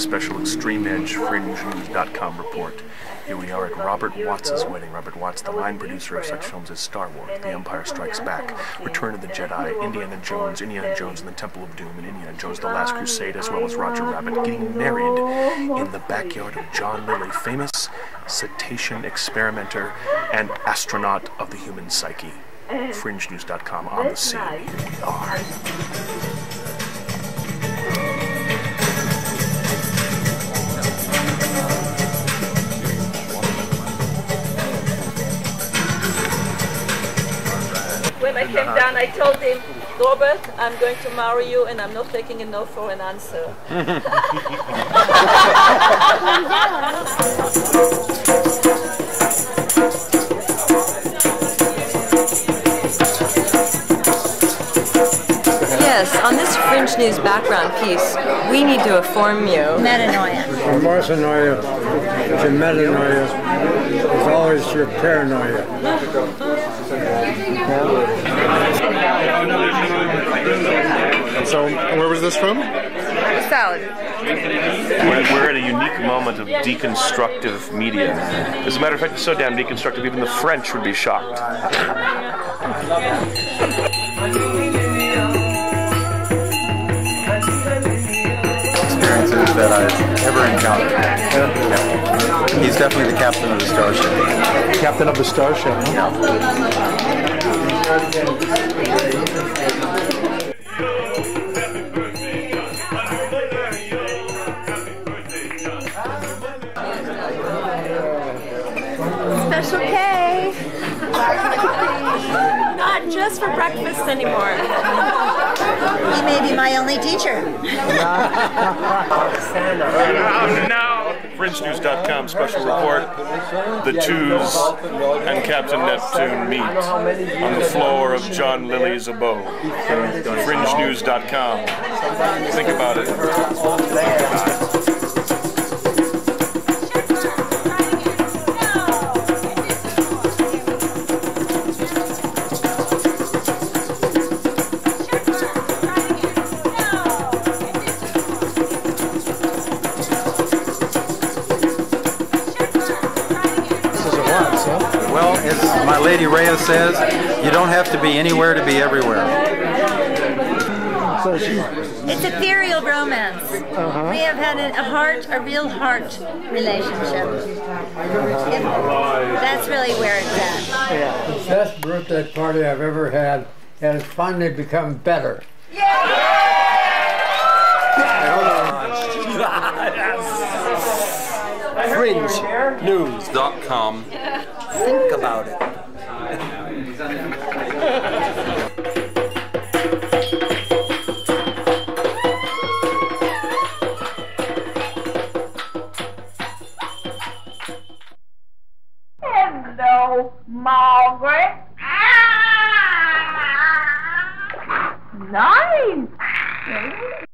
special Extreme Edge FringeNews.com report. Here we are at Robert Watts' wedding. Robert Watts, the line producer of such films as Star Wars, The Empire Strikes Back, Return of the Jedi, Indiana Jones, Indiana Jones and the Temple of Doom, and Indiana Jones The Last Crusade, as well as Roger Rabbit getting married in the backyard of John Lilly, famous cetacean experimenter and astronaut of the human psyche. FringeNews.com on the scene. Here we are. I came down, I told him, Robert, I'm going to marry you, and I'm not taking a no for an answer. Yes, on this Fringe News background piece, we need to inform you. Metanoia. From paranoia to metanoia is always your paranoia. And so, where was this from? Salad. We're, we're at a unique moment of deconstructive media. As a matter of fact, it's so damn deconstructive, even the French would be shocked. experiences that I've ever encountered. Yeah. He's definitely the captain of the starship. Captain of the Starship. Yeah. Special K. Not just for breakfast anymore. He may be my only teacher. now, FringeNews.com special report. The Twos and Captain Neptune meet on the floor of John Lilly's abode. FringeNews.com. Think about it. Well, as my lady Rhea says, you don't have to be anywhere to be everywhere. So she, It's ethereal romance. Uh-huh. We have had a, a heart, a real heart relationship. It- that's really where it's at. The best birthday party I've ever had has finally become better. FringeNews.com. Think about it. Hello, Margaret. Ah! Nice.